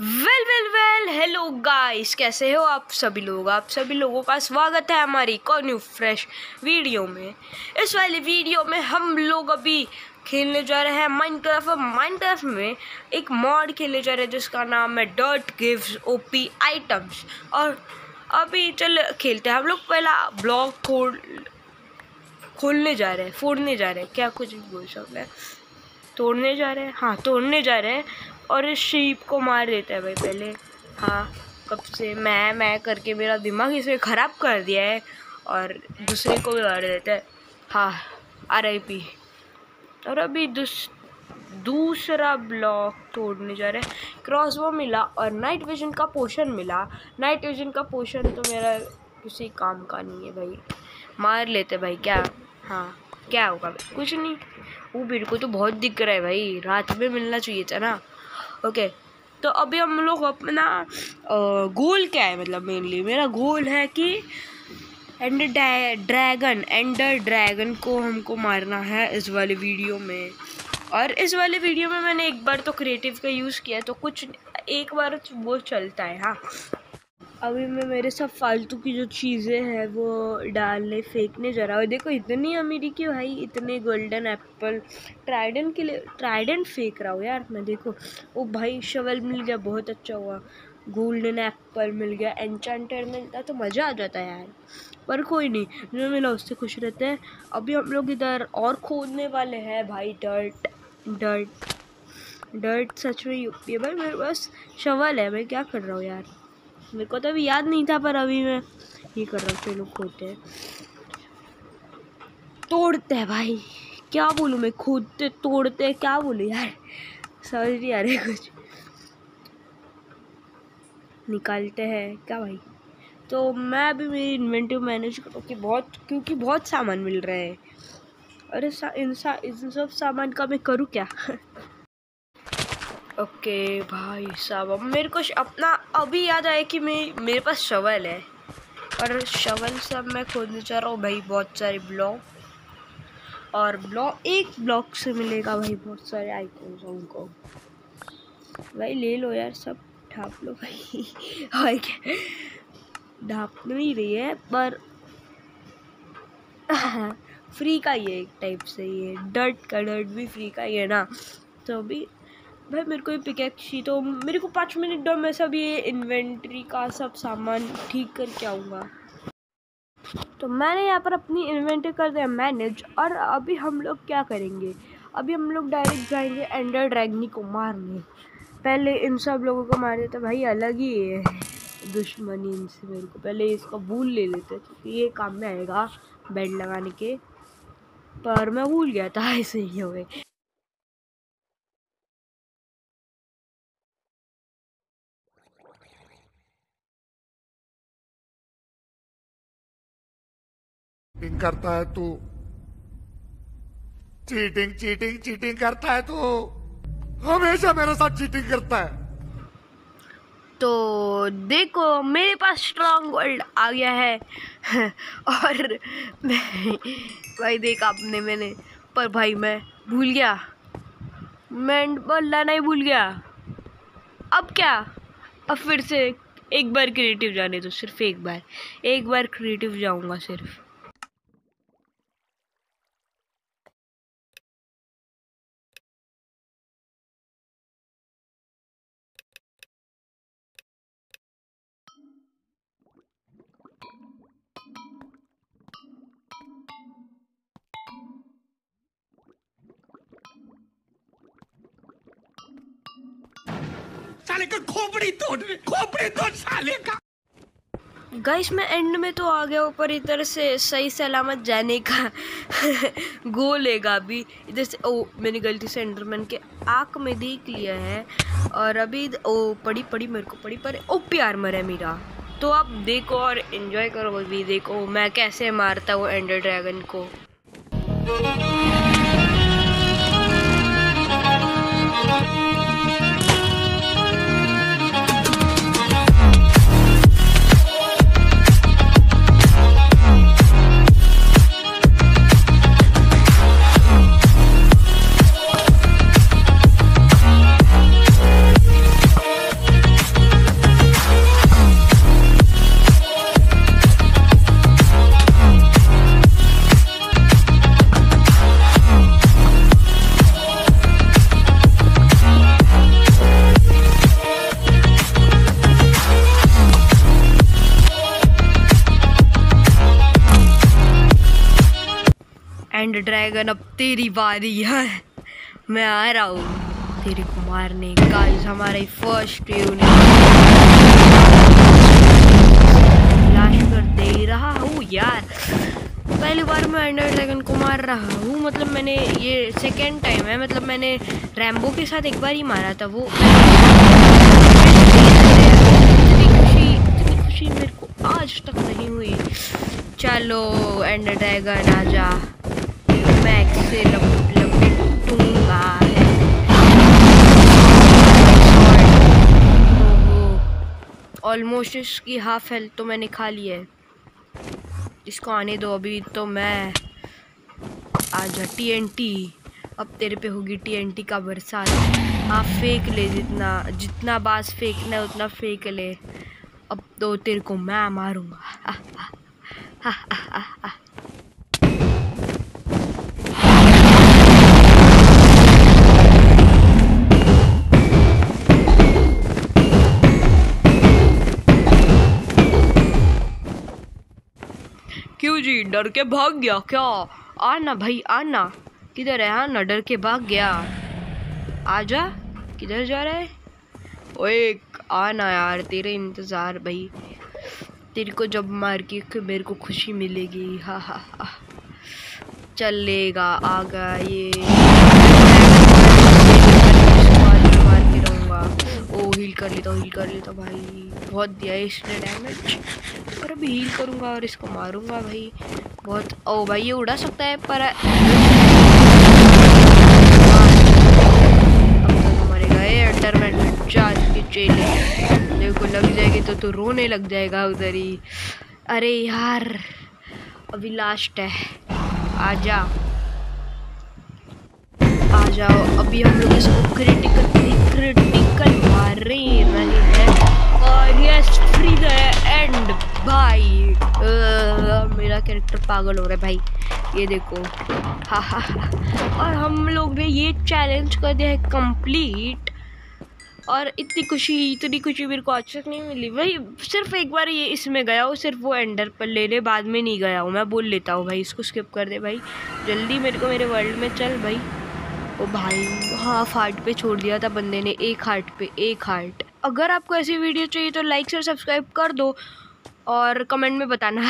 Well well well hello guys कैसे हो आप सभी लोग? आप सभी लोगों का स्वागत है हमारी कौ न्यू फ्रेश वीडियो में। इस वाली वीडियो में हम लोग अभी खेलने जा रहे हैं माइनक्राफ्ट और माइनक्राफ्ट में एक मॉड खेलने जा रहे हैं, जिसका नाम है डॉट गिव्स ओपी आइटम्स और अभी चल, खेलते हैं। हम लोग पहला ब्लॉग खोल, खोलने जा रहे हैं, फोड़ने जा रहे हैं। क्या कुछ बोल सकते हैं? तोड़ने जा रहे हैं? हाँ तोड़ने जा रहे हैं। और इस शीप को मार देता है भाई पहले। हाँ कब से? मैं मैं करके मेरा दिमाग इसे ख़राब कर दिया है और दूसरे को भी मार देता है। हाँ आर आई पी और अभी दूस, दूसरा ब्लॉक तोड़ने जा रहे हैं। क्रॉस वो मिला और नाइट विजन का पोशन मिला। नाइट विजन का पोशन तो मेरा किसी काम का नहीं है भाई। मार लेते भाई, क्या? हाँ क्या होगा? कुछ नहीं। वो मेरे को तो बहुत दिख रहा है भाई। रात में मिलना चाहिए था ना। ओके तो अभी हम लोग अपना गोल क्या है मतलब मेनली मेरा गोल है कि एंडर ड्रैगन एंडर ड्रैगन को हमको मारना है इस वाले वीडियो में। और इस वाले वीडियो में मैंने एक बार तो क्रिएटिव का यूज़ किया तो कुछ एक बार वो चलता है हाँ। अभी मैं, मेरे सब फालतू की जो चीज़ें हैं, वो डालने, फेंकने जा रहा हूँ देखो, इतनी अमीरी की भाई इतने गोल्डन एप्पल ट्राइडेंट के लिए ट्राइडेंट फेंक रहा हूँ यार मैं, देखो। वो भाई शवल मिल गया, बहुत अच्छा हुआ। गोल्डन एप्पल मिल गया एनचांटर मिलता तो मज़ा आ जाता है यार। पर कोई नहीं, जो मिला उससे खुश रहते हैं। अभी हम लोग इधर और खोदने वाले हैं भाई डर्ट डर्ट डर्ट सच में है। भाई, मेरे पास शवल है, मैं क्या कर रहा हूँ यार? मेरे को तो अभी याद नहीं था पर अभी मैं ये कर रहा हूँ चलो खोदते हैं। तोड़ते हैं भाई। क्या बोलूँ मैं खोदते तोड़ते क्या बोलूँ यार? समझ नहीं आ रहे कुछ। निकालते हैं क्या भाई? तो मैं अभी मेरी इन्वेंटरी मैनेज करूँ कि बहुत क्योंकि बहुत सामान मिल रहा है। अरे सा, इन सा इन सब सामान का मैं करूँ क्या? ओके भाई साहब, अब मेरे को अपना अभी याद आया कि मैं मेरे पास शवल है। और शवल से अब मैं खोदने चाह रहा हूँ भाई, बहुत सारे ब्लॉक। और ब्लॉक एक ब्लॉक से मिलेगा भाई, बहुत सारे आइटम्स उनको। भाई ले लो यार, सब ढाप लो भाई। और क्या? ढाप नहीं रही है, पर फ्री का ही है एक टाइप से ये। डर्ट का डर्ट भी फ्री का ही है ना। तो अभी भाई मेरे को ये पिकेक्स चाहिए तो मेरे को पाँच मिनट दो, मैं सब ये इन्वेंट्री का सब सामान ठीक करके आऊँगा। तो मैंने यहाँ पर अपनी इन्वेंट्री कर दिया मैनेज और अभी हम लोग क्या करेंगे? अभी हम लोग डायरेक्ट जाएँगे एंडर ड्रैगनी को मारने। पहले इन सब लोगों को मार देते भाई अलग ही है। दुश्मनी इनसे मेरे को पहले इसका भूल ले लेते क्योंकि ये काम में आएगा बेड लगाने के। पर मैं भूल गया था, ऐसे ही हो गए चीटिंग करता है तू। चीटिंग चीटिंग चीटिंग करता है तू। हमेशा मेरे साथ चीटिंग करता है। तो देखो, मेरे पास स्ट्रॉन्ग वर्ल्ड आ गया है। और भाई देखा आपने मैंने, पर भाई मैं भूल गया। मैं बोलना नहीं भूल गया। अब क्या? अब फिर से एक बार क्रिएटिव जाने दो, सिर्फ़ एक बार। एक बार क्रिएटिव जाऊँगा सिर्फ़। साले का खोपड़ी तोड़ खोपड़ी तोड़ साले का। गाइस मैं एंड में तो आ गया ऊपर इधर से, सही सलामत जाने का। गोल है अभी। इधर से, ओ, मैंने गलती से एंडरमैन के आँख में देख लिया है। और अभी, ओ, पड़ी पड़ी मेरे को, पड़ी, पर ओ, प्यार मर है मेरा। तो आप देखो और इन्जॉय करो भी देखो मैं कैसे मारता हूँ एंडर ड्रैगन को। एंड ड्रैगन, अब तेरी बारी है। मैं आ रहा हूँ। तेरे को मारने गाइस हमारा फ़र्स्ट लाश कर दे रहा हूँ यार। पहली बार मैं एंडर ड्रैगन को मार रहा हूँ। मतलब मैंने ये सेकेंड टाइम है। मतलब मैंने रैम्बो के साथ एक बार ही मारा था वो। मेरे को आज तक नहीं हुई। चलो, एंड ड्रैगन आजा। ऑलमोस्ट इसकी हाफ़ हेल्थ तो मैंने खा ली है। इसको आने दो, अभी तो मैं आजा टीएनटी अब तेरे पे होगी टीएनटी का बरसात। हाँ फेंक ले जितना जितना बास फेंकना है उतना फेंक ले। अब तो तेरे को मैं मारूँगा। क्यों जी? डर के भाग गया क्या? आना भाई, आना। किधर है? आना, डर के भाग गया। आजा, किधर जा रहा है? ओए, आना यार, तेरे इंतज़ार भाई। तेरे को जब मार के मेरे को खुशी मिलेगी। हा हा हा। चलेगा आगा ये। मार के रहूँगा। ओ हील कर लेता हूँ हील कर लेता भाई। बहुत दिया इसने डैमेज पर अभी हील करूँगा और इसको मारूँगा भाई। बहुत, ओ भाई ये उड़ा सकता है, पर लग जाएगी तो तू रोने लग जाएगा उधर ही। अरे यार, अभी लास्ट है। आ जाओ आ जाओ अभी हम लोग इसको क्रिटिकल क्रिटिकल मार रहे हैं। और यस फ्री एंड भाई आ, मेरा कैरेक्टर पागल हो रहा है भाई। ये देखो। हा हा और हम लोग ने ये चैलेंज कर दिया है कंप्लीट और इतनी खुशी इतनी खुशी मेरे को आज तक नहीं मिली। भाई सिर्फ़ एक बार ये इसमें गया हूँ सिर्फ़ वो एंडर पर लेने बाद में नहीं गया हूँ। मैं बोल लेता हूँ भाई इसको स्किप कर दे भाई। जल्दी मेरे को मेरे वर्ल्ड में चल भाई। ओ भाई हाफ़ हार्ट पे छोड़ दिया था बंदे ने एक हार्ट पे एक हार्ट अगर आपको ऐसी वीडियो चाहिए तो लाइक और सब्सक्राइब कर दो और कमेंट में बताना।